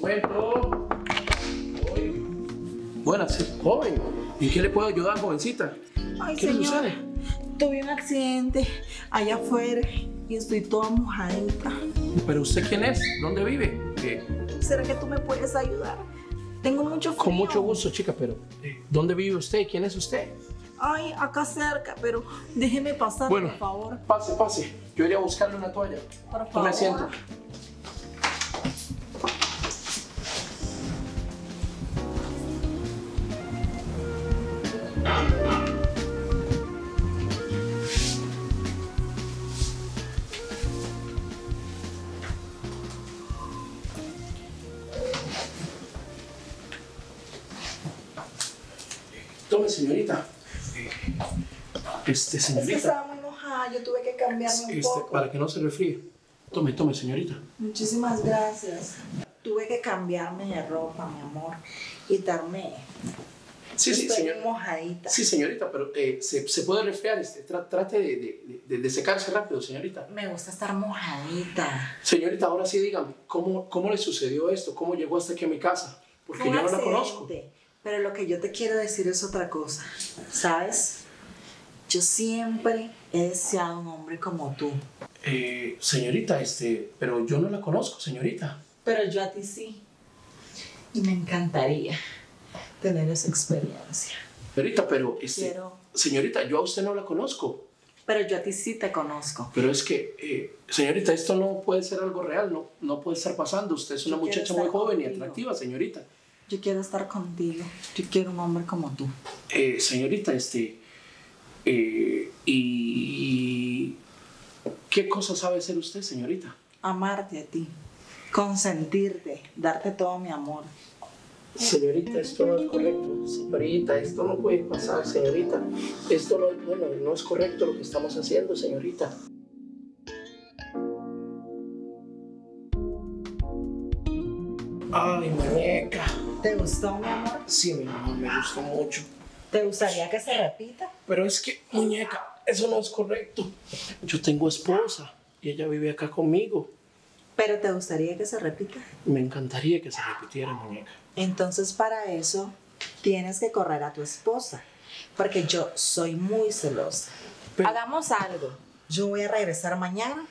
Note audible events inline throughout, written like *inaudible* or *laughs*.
Momento. Voy. Buenas, joven. ¿En qué le puedo ayudar, jovencita? Ay, ¿Qué señor, sucede? tuve un accidente allá afuera y estoy toda mojadita. ¿Pero usted quién es? ¿Dónde vive? Eh, ¿Será que tú me puedes ayudar? Tengo mucho frío. con mucho gusto, chica, pero ¿dónde vive usted? ¿Quién es usted? Ay, acá cerca, pero déjeme pasar, Bueno. por favor. Pase, pase. Yo iré a buscarle una toalla. Por favor. asiento. Tome, señorita. Este, Es que señorita. estaba muy mojada, yo tuve que cambiarme un Este, poco. para que no se refríe. Tome, tome, señorita. Muchísimas gracias. Tuve que cambiarme de ropa, mi amor, y darme. Sí, sí, Estoy señor. mojadita. Sí, señorita, pero eh, se, se puede resfriar. Este, tra- trate de, de- de- de secarse rápido, señorita. Me gusta estar mojadita. Señorita, ahora sí dígame, ¿cómo, ¿cómo le sucedió esto? ¿Cómo llegó hasta aquí a mi casa? Porque yo un no la conozco. Pero lo que yo te quiero decir es otra cosa. ¿Sabes? Yo siempre he deseado un hombre como tú. Eh, señorita, este, pero yo no la conozco, señorita. Pero yo a ti sí. Y me encantaría tener esa experiencia. Señorita, pero, este, Quiero- señorita, yo a usted no la conozco. Pero yo a ti sí te conozco. Pero es que, eh, señorita, esto no puede ser algo real, no, no puede estar pasando. Usted es una Yo muchacha muy joven y atractiva, señorita. Yo quiero estar contigo. Yo quiero un hombre como tú. Eh, señorita, este. eh, y. ¿Qué cosa sabe ser usted, señorita? Amarte a ti. Consentirte. Darte todo mi amor. Señorita, esto no es correcto. Señorita, esto no puede pasar, señorita. Esto no, bueno, no es correcto lo que estamos haciendo, señorita. Ay, muñeca. ¿Te gustó, mi amor? Sí, mi amor, me gustó mucho. ¿Te gustaría que se repita? Pero es que, muñeca, eso no es correcto. Yo tengo esposa y ella vive acá conmigo. Pero te gustaría que se repita. Me encantaría que se repitiera, muñeca. Entonces para eso tienes que correr a tu esposa, porque yo soy muy celosa. Pero- Hagamos algo. Yo voy a regresar mañana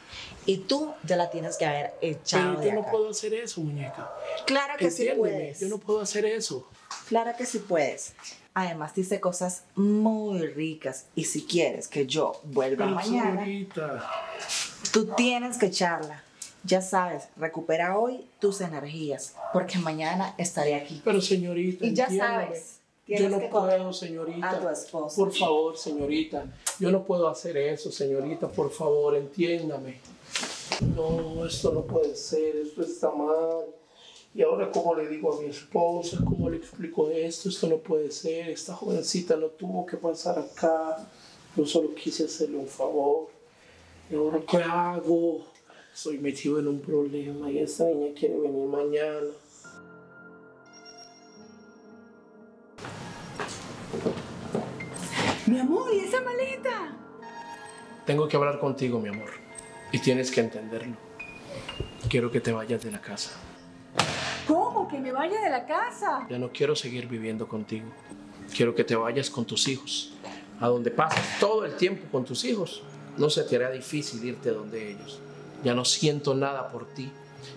y tú ya la tienes que haber echado Pero de yo no acá. puedo hacer eso, muñeca. Claro que sí puedes. yo no puedo hacer eso. Claro que sí puedes. Además dice cosas muy ricas y si quieres que yo vuelva Pero, mañana, señorita. tú tienes que echarla. Ya sabes, recupera hoy tus energías, porque mañana estaré aquí. Pero, señorita, Y ya sabes, Yo no puedo, señorita. a tu. Por favor, señorita. Yo no puedo hacer eso, señorita. Por favor, entiéndame. No, esto no puede ser. Esto está mal. Y ahora, ¿cómo le digo a mi esposa? ¿Cómo le explico esto? Esto no puede ser. Esta jovencita no tuvo que pasar acá. Yo solo quise hacerle un favor. ¿Y ahora qué hago? Estoy metido en un problema y esta niña quiere venir mañana. Mi amor, ¿y esa maleta? Tengo que hablar contigo, mi amor. Y tienes que entenderlo. Quiero que te vayas de la casa. ¿Cómo? ¿Que me vaya de la casa? Ya no quiero seguir viviendo contigo. Quiero que te vayas con tus hijos. A donde pases todo el tiempo con tus hijos. No se te hará difícil irte donde ellos. Ya no siento nada por ti.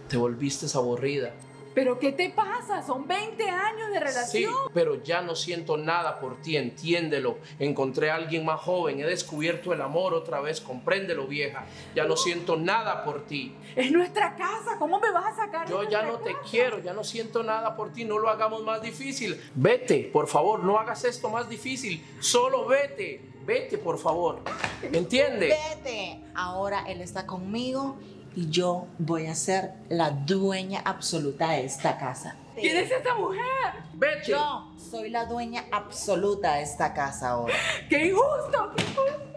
Te volviste aburrida. ¿Pero qué te pasa? Son 20 años de Sí, relación. pero ya no siento nada por ti, entiéndelo. Encontré a alguien más joven, he descubierto el amor otra vez, compréndelo vieja. Ya no siento nada por ti. Es nuestra casa. ¿Cómo me vas a sacar de Yo ya no te quiero, ya no siento nada por ti, no lo hagamos más difícil. Vete, por favor, no hagas esto más difícil. Solo vete, vete, por favor. *laughs* ¿Entiende? Vete. Ahora él está conmigo y yo voy a ser la dueña absoluta de esta casa. ¿Quién es esta mujer? Vete. Yo soy la dueña absoluta de esta casa ahora. ¡Qué injusto! ¡Qué injusto!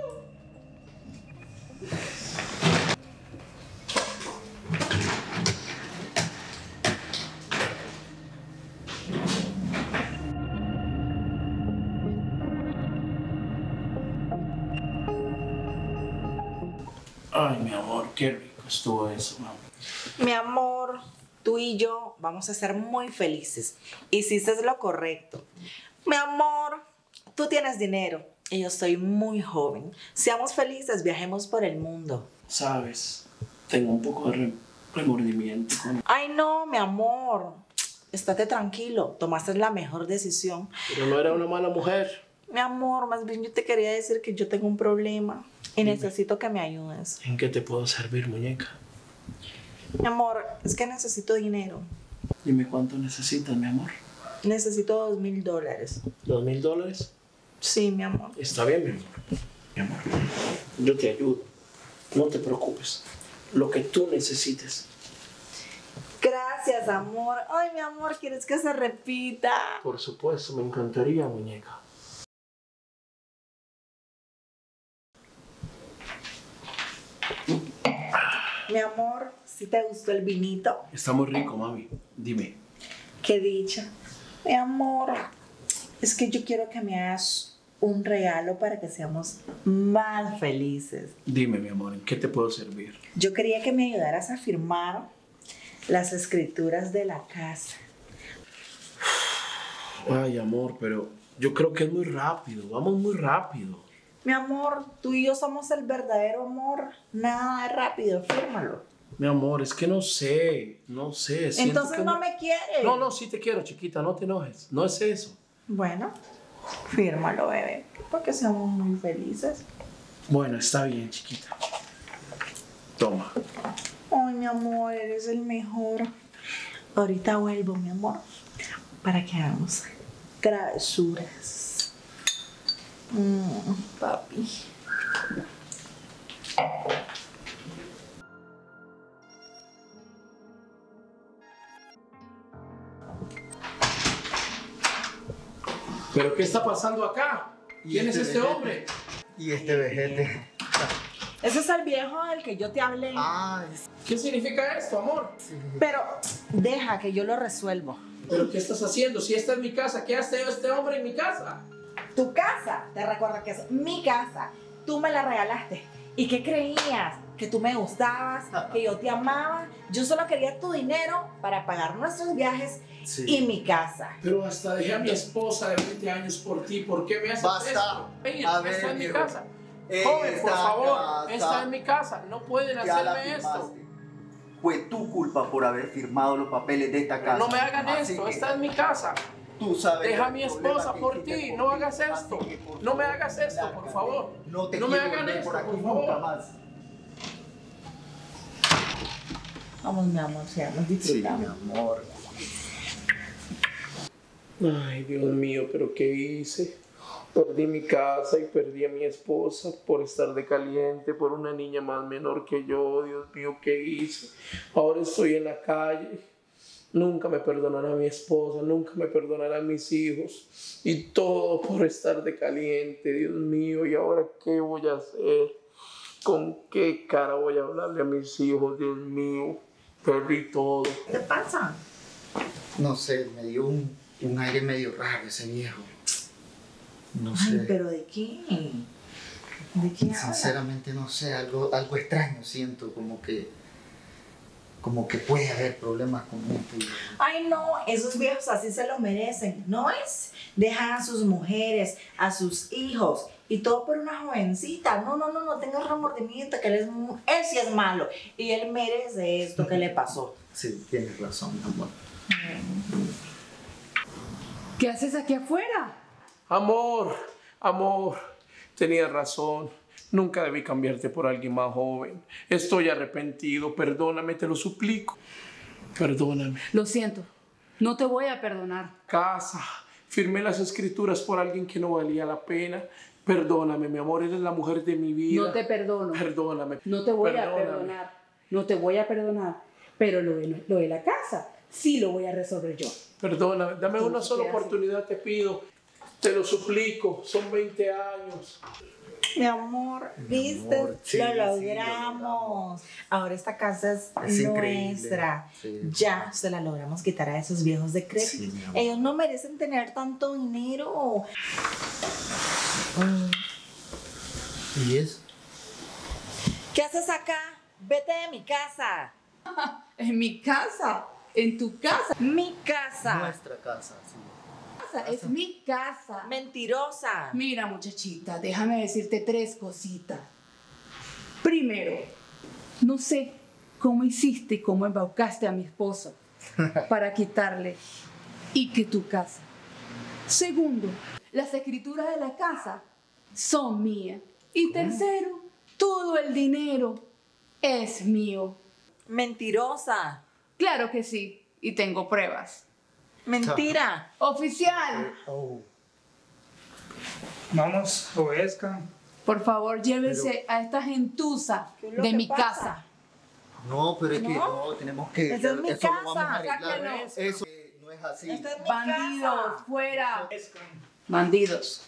Ay, mi amor, qué rico estuvo eso, mami. Mi amor, tú y yo vamos a ser muy felices. Hiciste lo correcto. Mi amor, tú tienes dinero y yo soy muy joven. Seamos felices, viajemos por el mundo. Sabes, tengo un poco de re- remordimiento. Ay, no, mi amor. Estate tranquilo, tomaste la mejor decisión. Pero no era una mala mujer. Mi amor, más bien yo te quería decir que yo tengo un problema y necesito que me ayudes. ¿En qué te puedo servir, muñeca? Mi amor, es que necesito dinero. Dime cuánto necesitas, mi amor. Necesito dos mil dólares. ¿Dos mil dólares? Sí, mi amor. Está bien, mi amor. Mi amor, yo te ayudo. No te preocupes. Lo que tú necesites. Gracias, amor. Ay, mi amor, ¿quieres que se repita? Por supuesto, me encantaría, muñeca. Mi amor, si te gustó el vinito, Está muy rico, mami. Dime. qué dicha. Mi amor, es que yo quiero que me hagas un regalo para que seamos más felices. Dime, mi amor, ¿en qué te puedo servir? Yo quería que me ayudaras a firmar las escrituras de la casa. Ay, amor, pero yo creo que es muy rápido. Vamos muy rápido. Mi amor, tú y yo somos el verdadero amor. Nada de rápido, fírmalo. Mi amor, es que no sé. No sé. Entonces que no me quieres. No, no, sí te quiero, chiquita. No te enojes. No es eso. Bueno, fírmalo, bebé, porque seamos muy felices. Bueno, está bien, chiquita. Toma. Ay, mi amor, eres el mejor. Ahorita vuelvo, mi amor, para que hagamos travesuras. Papi. ¿Pero qué está pasando acá? ¿Quién es este este vejete? hombre? Y este vejete. Ese es el viejo del que yo te hablé. Ay, ¿Qué significa esto, amor? Pero deja que yo lo resuelvo. ¿Pero qué estás haciendo? Si esta es mi casa, ¿qué hace este hombre en mi casa? Tu casa, te recuerdo que es mi casa. Tú me la regalaste. ¿Y qué creías? Que tú me gustabas, que yo te amaba. Yo solo quería tu dinero para pagar nuestros viajes sí. y mi casa. Pero hasta dejé a mi esposa de 20 años por ti. ¿Por qué me haces Basta. esto? Ey, A esta ver, es mi casa. Joven, por favor, casa esta es mi casa. No pueden hacerme esto. Fue tu culpa por haber firmado los papeles de esta casa. No me hagan Así esto, que esta es mi casa. Tú sabes Deja a mi esposa por ti, no hagas esto. No me favor, hagas esto, por favor. No te No me hagan esto, por aquí por nunca favor. más. Vamos, mi amor, seamos Sí, mi amor. Ay, Dios mío, pero ¿qué hice? Perdí mi casa y perdí a mi esposa por estar de caliente, por una niña más menor que yo. Dios mío, ¿qué hice? Ahora estoy en la calle. Nunca me perdonará mi esposa, nunca me perdonarán mis hijos. Y todo por estar de caliente, Dios mío. ¿Y ahora qué voy a hacer? ¿Con qué cara voy a hablarle a mis hijos, Dios mío? Perdí todo. ¿Qué te pasa? No sé, me dio un, un aire medio raro ese viejo. No Ay, sé. pero ¿de qué? ¿De qué hablas? Sinceramente no sé, algo, algo extraño siento, como que como que puede haber problemas con viejo. Ay, no, esos viejos así se lo merecen, ¿no es? Dejan a sus mujeres, a sus hijos y todo por una jovencita. No, no, no, no tengas remordimiento, que él, es, él sí es malo y él merece esto que le pasó. *laughs* Sí, tienes razón, mi amor. ¿Qué haces aquí afuera? Amor, amor, tenías razón. Nunca debí cambiarte por alguien más joven. Estoy arrepentido. Perdóname, te lo suplico. Perdóname. Lo siento. No te voy a perdonar. Casa. Firmé las escrituras por alguien que no valía la pena. Perdóname, mi amor. Eres la mujer de mi vida. No te perdono. Perdóname. No te voy a perdonar. No te voy a perdonar. Pero lo de, lo de la casa, sí lo voy a resolver yo. Perdóname. Dame una ¿Qué sola oportunidad, te pido. Te lo suplico. Son 20 años. Mi amor, ¿viste? amor, sí, lo sí, lo logramos. Ahora esta casa es, Es nuestra. sí. Ya se la logramos quitar a esos viejos de crédito. Sí, mi amor. Ellos no merecen tener tanto dinero. ¿Y eso? ¿Qué haces acá? Vete de mi casa. *laughs* En mi casa, en tu casa. Mi casa. Nuestra casa, sí. Casa, Es mi casa. Mentirosa. Mira, muchachita, déjame decirte tres cositas. Primero, no sé cómo hiciste y cómo embaucaste a mi esposo *laughs* para quitarle y que tu casa. Segundo, las escrituras de la casa son mías. Y tercero, todo el dinero es mío. Mentirosa. Claro que sí, y tengo pruebas. Mentira. Oficial, Oh, Vamos, obedezcan. por favor, llévese a esta gentuza ¿Qué es lo de mi pasa? casa. no, pero es que ¿No? no, tenemos que. Esa es mi eso lo vamos casa, a arreglar. Eso eh, no es así. Esta es mi Bandidos, casa. fuera. Bandidos.